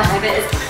the habit is